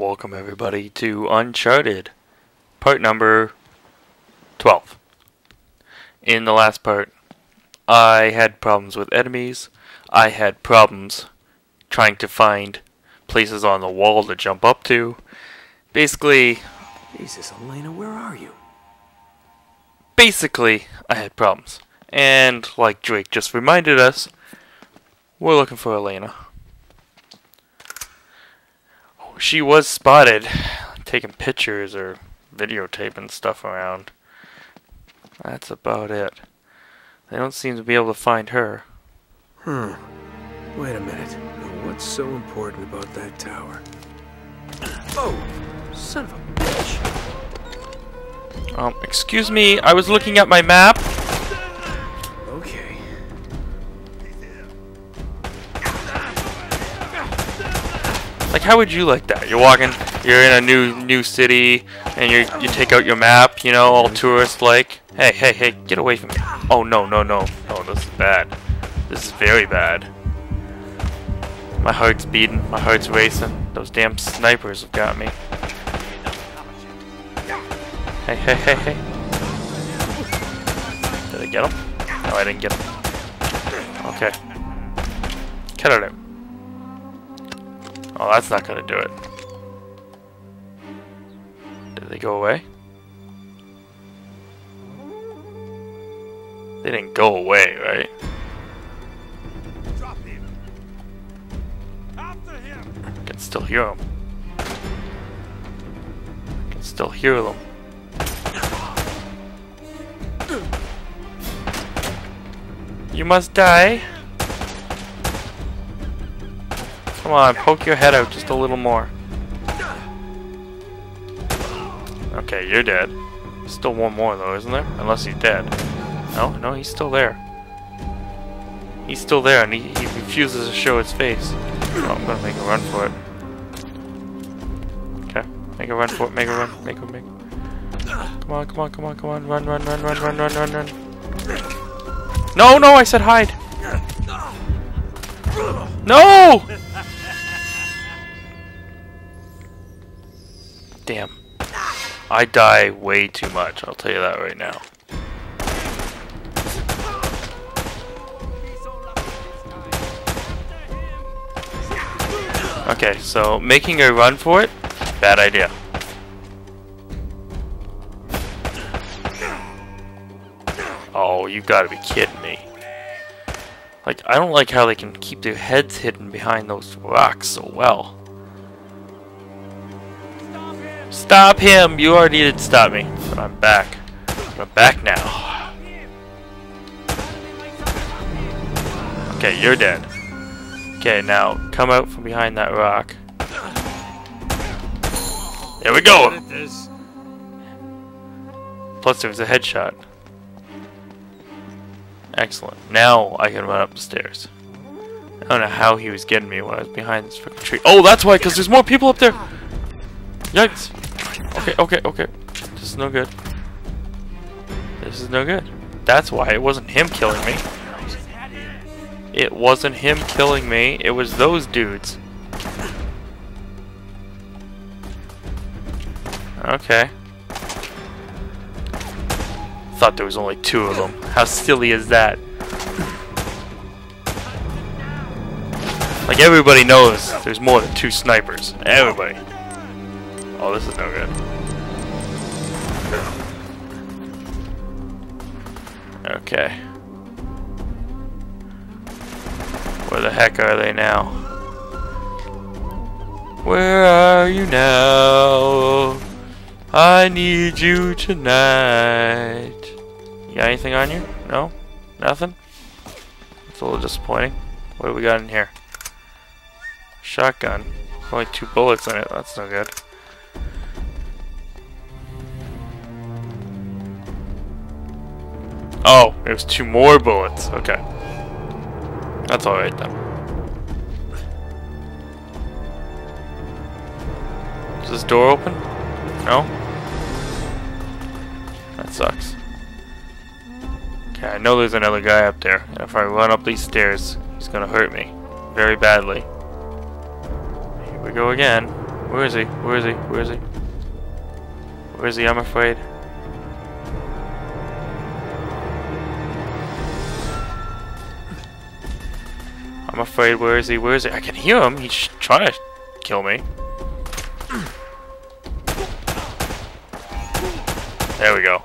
Welcome everybody to Uncharted, part number 12. In the last part, I had problems with enemies. I had problems trying to find places on the wall to jump up to. Basically, Jesus, Elena, where are you? basically, I had problems. And like Drake just reminded us, we're looking for Elena. She was spotted taking pictures or videotaping stuff around. That's about it. They don't seem to be able to find her. Hmm. Wait a minute. What's so important about that tower? Oh, son of a bitch. Um, excuse me, I was looking at my map. How would you like that? You're walking, you're in a new new city, and you you take out your map, you know, all tourist like. Hey, hey, hey, get away from me! Oh no, no, no, no, this is bad. This is very bad. My heart's beating, my heart's racing. Those damn snipers have got me. Hey, hey, hey, hey! Did I get him? No, I didn't get him. Okay. Cut it out. Oh, that's not gonna do it. Did they go away? They didn't go away, right? Drop him. After him. I can still hear them. I can still hear them. You must die. Come on, poke your head out just a little more. Okay, you're dead. Still one more though, isn't there? Unless he's dead. No, no, he's still there. He's still there and he, he refuses to show his face. Oh, I'm gonna make a run for it. Okay, make a run for it, make a run, make a make. Come on, come on, come on, come on, run, run, run, run, run, run, run, run. No, no, I said hide. No! Damn. I die way too much, I'll tell you that right now. Okay, so making a run for it, bad idea. Oh, you gotta be kidding me. Like, I don't like how they can keep their heads hidden behind those rocks so well. Stop him! You already did stop me, but I'm back. I'm back now. Okay, you're dead. Okay, now come out from behind that rock. There we go! Plus there was a headshot. Excellent. Now I can run up the stairs. I don't know how he was getting me when I was behind this fucking tree. Oh, that's why, because there's more people up there! Yikes! Okay, okay, okay. This is no good. This is no good. That's why it wasn't him killing me. It wasn't him killing me. It was those dudes. Okay. Thought there was only two of them. How silly is that? Like everybody knows there's more than two snipers. Everybody. Oh, this is no good. Okay. Where the heck are they now? Where are you now? I need you tonight. You got anything on you? No? Nothing? It's a little disappointing. What do we got in here? Shotgun. Only two bullets in it. That's no good. Oh, there's two more bullets. Okay. That's alright then. Is this door open? No? That sucks. Okay, I know there's another guy up there. And if I run up these stairs, he's gonna hurt me. Very badly. Here we go again. Where is he? Where is he? Where is he? Where is he? I'm afraid. I'm afraid. Where is he? Where is he? I can hear him. He's trying to kill me. There we go.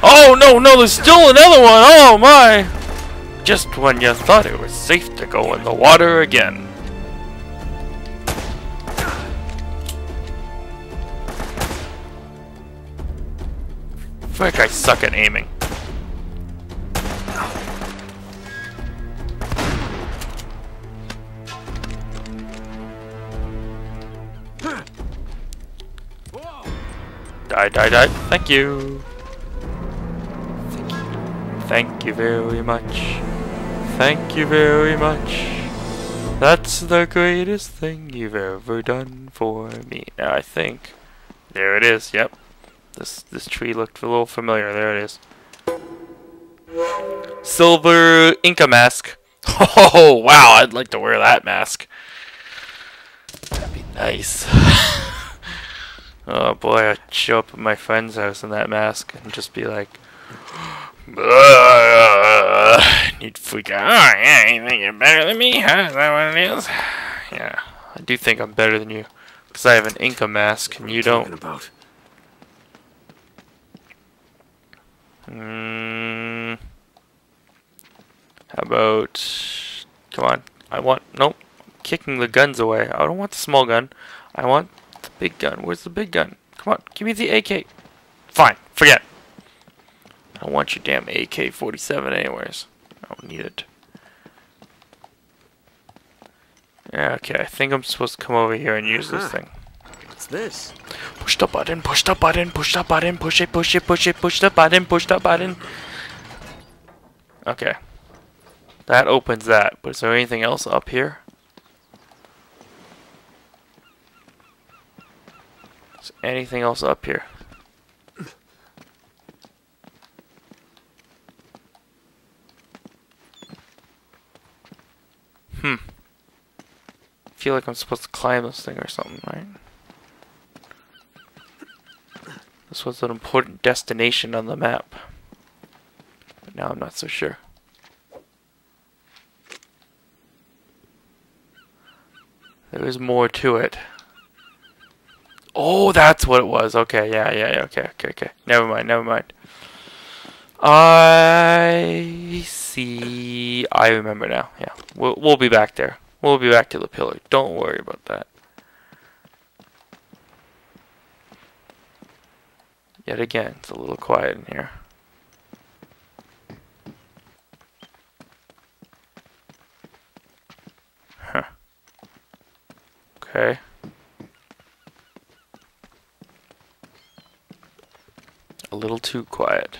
Oh no, no, there's still another one. Oh my! Just when you thought it was safe to go in the water again. Frick, I suck at aiming. Die, die, die. Thank you. Thank you. Thank you very much. Thank you very much. That's the greatest thing you've ever done for me. Now I think. There it is, yep. This this tree looked a little familiar. There it is. Silver Inca mask. Oh wow, I'd like to wear that mask. That'd be nice. oh boy, I'd show up at my friend's house in that mask and just be like, You'd freak out. Oh, yeah, you think you're better than me? Huh? Is that what it is? Yeah, I do think I'm better than you. Because I have an Inca mask and you don't. about. Mm, how about... Come on. I want... Nope. Kicking the guns away. I don't want the small gun. I want big gun. Where's the big gun? Come on. Give me the AK. Fine. Forget. I don't want your damn AK-47 anyways. I don't need it. Okay. I think I'm supposed to come over here and use this uh-huh. thing. What's this? Push the button, push the button, push the button, push it, push it, push it, push the button, push the button. Okay. That opens that, but is there anything else up here? Is anything else up here? Hmm. feel like I'm supposed to climb this thing or something, right? This was an important destination on the map. But now I'm not so sure. There is more to it. Oh, that's what it was. Okay, yeah, yeah, yeah, okay, okay, okay. Never mind, never mind. I see. I remember now. Yeah, we'll, we'll be back there. We'll be back to the pillar. Don't worry about that. Yet again, it's a little quiet in here. Huh. Okay. A little too quiet.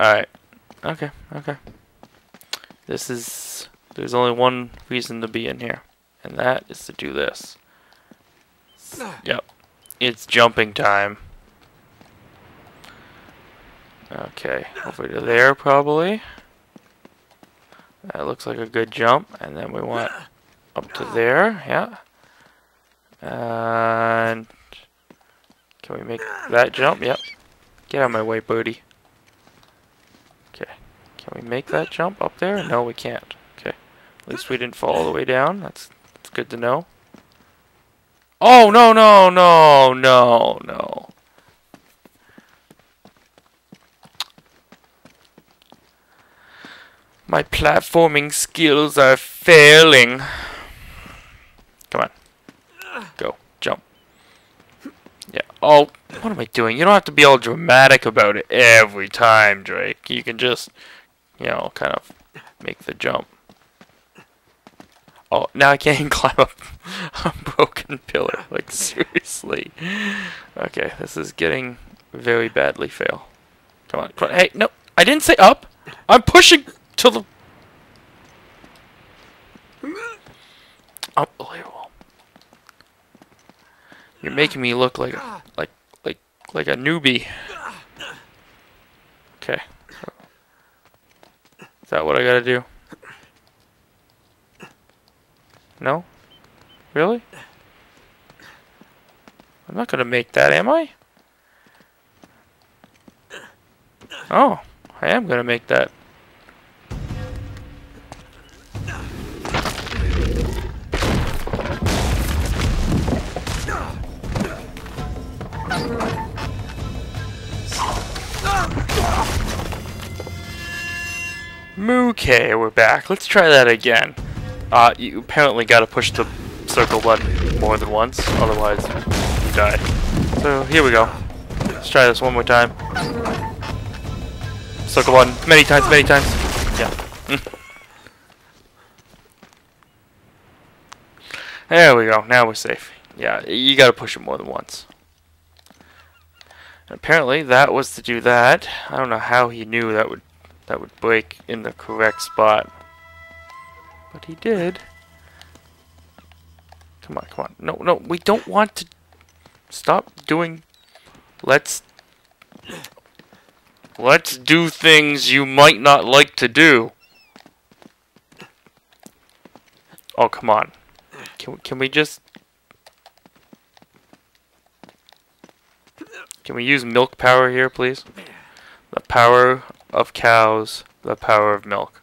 Alright. Okay, okay. This is... There's only one reason to be in here. And that is to do this. Yep. It's jumping time. Okay, over to there probably. That looks like a good jump. And then we want up to there, yeah. And can we make that jump? Yep. Get out of my way, birdie. Okay. Can we make that jump up there? No, we can't. Okay. At least we didn't fall all the way down. That's, that's good to know. Oh, no, no, no, no, no. My platforming skills are failing. Come on. Go. Jump. Yeah. Oh, what am I doing? You don't have to be all dramatic about it every time, Drake. You can just, you know, kind of make the jump. Oh, now I can't climb up a broken pillar. Like, seriously. Okay, this is getting very badly fail. Come on, come on. Hey, no, I didn't say up. I'm pushing to the... Unbelievable. You're making me look like, like, like, like a newbie. Okay. Is that what I gotta do? No? Really? I'm not gonna make that, am I? Oh, I am gonna make that. Okay, we're back. Let's try that again. Uh, you apparently gotta push the circle button more than once, otherwise you die. So, here we go. Let's try this one more time. Circle button, many times, many times. Yeah. there we go, now we're safe. Yeah, you gotta push it more than once. And apparently, that was to do that. I don't know how he knew that would that would break in the correct spot. But he did. Come on, come on. No, no, we don't want to stop doing let's let's do things you might not like to do. Oh, come on. Can can we just Can we use milk power here, please? The power of cows, the power of milk.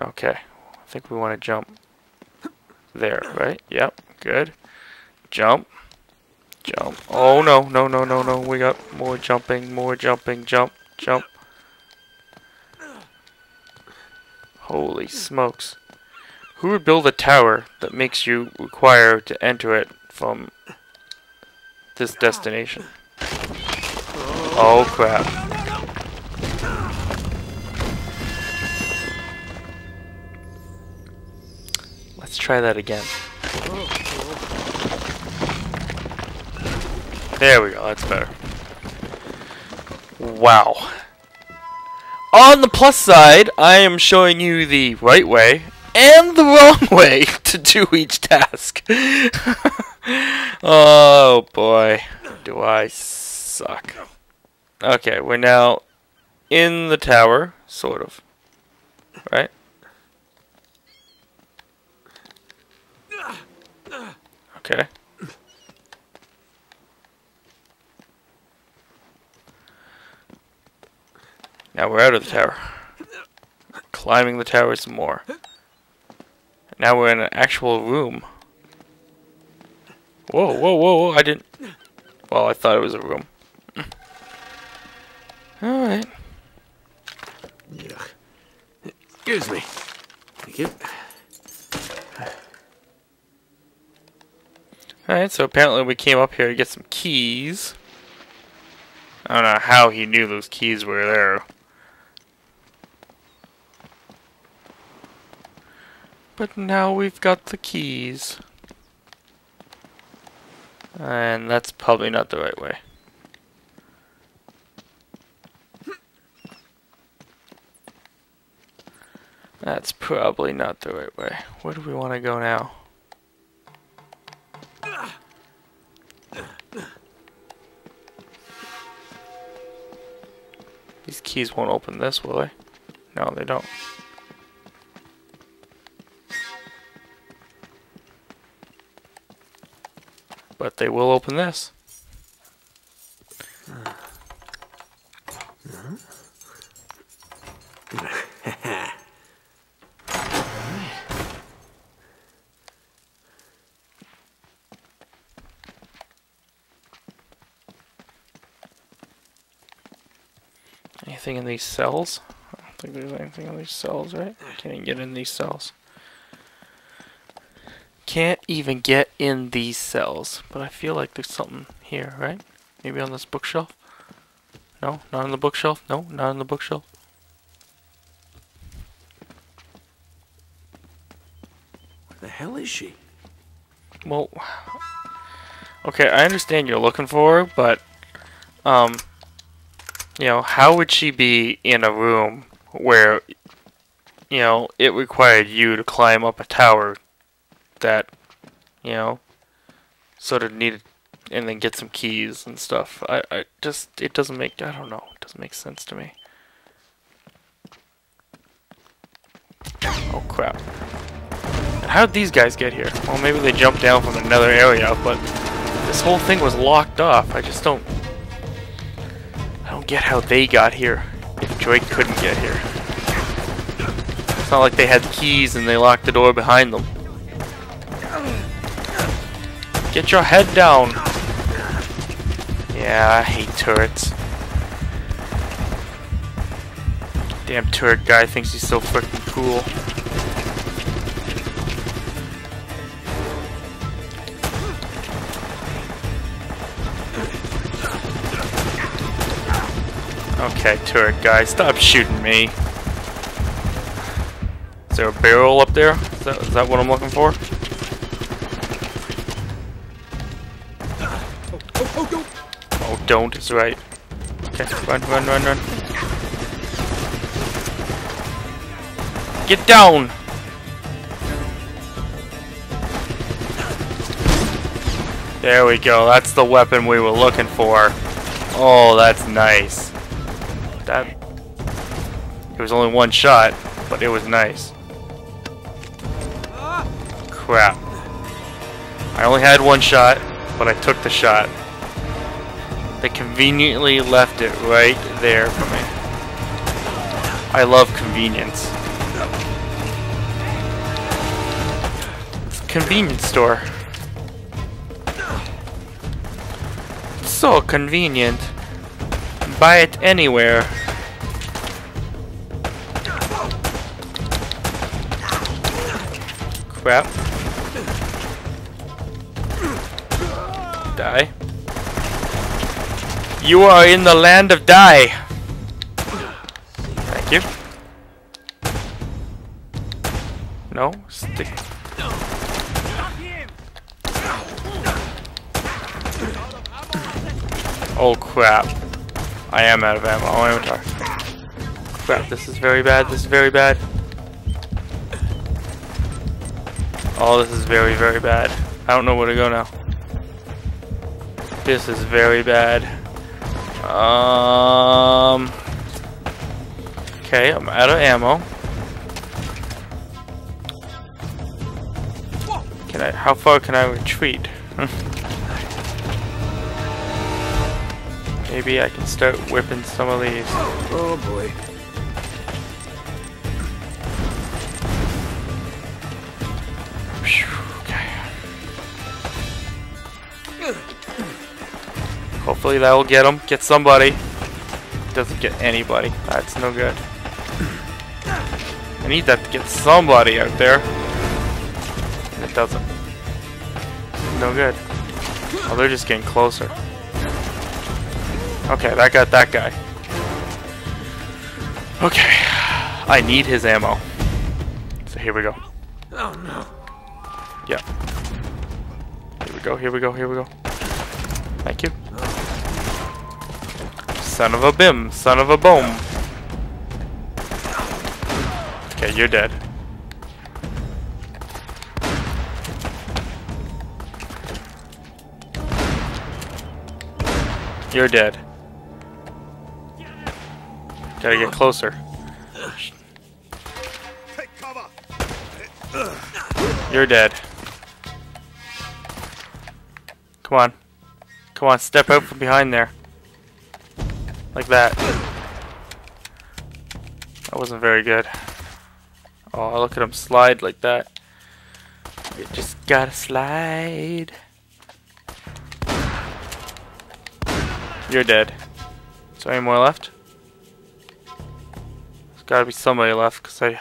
Okay, I think we want to jump there, right? Yep, good. Jump. Jump. Oh, no, no, no, no, no. We got more jumping, more jumping. Jump, jump. Holy smokes. Who would build a tower that makes you require to enter it from this destination? Oh, crap. Try that again. Oh, there we go, that's better. Wow. On the plus side, I am showing you the right way and the wrong way to do each task. oh boy, do I suck. Okay, we're now in the tower, sort of. Right? Okay. Now we're out of the tower. Climbing the tower some more. Now we're in an actual room. Whoa, whoa, whoa, whoa, I didn't... Well, I thought it was a room. Alright. Excuse me. Thank you. Alright, so apparently we came up here to get some keys. I don't know how he knew those keys were there. But now we've got the keys. And that's probably not the right way. That's probably not the right way. Where do we want to go now? These keys won't open this, will they? No, they don't. But they will open this. Anything in these cells? I don't think there's anything in these cells, right? Can't even get in these cells. Can't even get in these cells. But I feel like there's something here, right? Maybe on this bookshelf? No? Not on the bookshelf? No? Not on the bookshelf? Where the hell is she? Well, okay, I understand you're looking for her, but, um, you know, how would she be in a room where, you know, it required you to climb up a tower that, you know, sort of needed, and then get some keys and stuff. I, I just, it doesn't make, I don't know, it doesn't make sense to me. Oh crap. How'd these guys get here? Well, maybe they jumped down from another area, but this whole thing was locked off. I just don't... Get how they got here if Drake couldn't get here. It's not like they had keys and they locked the door behind them. Get your head down! Yeah, I hate turrets. Damn turret guy thinks he's so freaking cool. Okay, turret guy, stop shooting me. Is there a barrel up there? Is that, is that what I'm looking for? Oh, don't is right. Okay, run, run, run, run. Get down! There we go, that's the weapon we were looking for. Oh, that's nice. That... It was only one shot, but it was nice. Crap. I only had one shot, but I took the shot. They conveniently left it right there for me. I love convenience. Convenience store. So convenient. Buy it anywhere. Crap. Die. You are in the land of die. Thank you. No, stick. Oh crap. I am out of ammo. Oh, inventory. Crap, this is very bad. This is very bad. Oh, this is very, very bad. I don't know where to go now. This is very bad. Um. Okay, I'm out of ammo. Can I? How far can I retreat? Maybe I can start whipping some of these. Oh boy. Okay. Hopefully that will get him. Get somebody. Doesn't get anybody. That's no good. I need that to get somebody out there. And it doesn't. No good. Oh, they're just getting closer. Okay, that got that guy. Okay. I need his ammo. So here we go. Oh no. Yeah. Here we go, here we go, here we go. Thank you. Son of a bim, son of a boom. Okay, you're dead. You're dead. Gotta get closer. You're dead. Come on. Come on, step out from behind there. Like that. That wasn't very good. Oh, look at him slide like that. You just gotta slide. You're dead. Is there any more left? Gotta be somebody left, because I...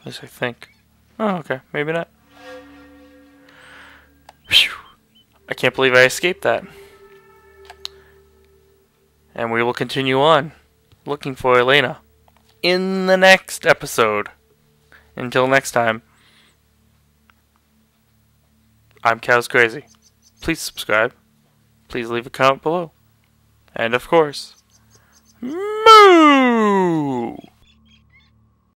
At least I think. Oh, okay. Maybe not. I can't believe I escaped that. And we will continue on looking for Elena in the next episode. Until next time, I'm Cows Crazy. Please subscribe. Please leave a comment below. And of course, moo!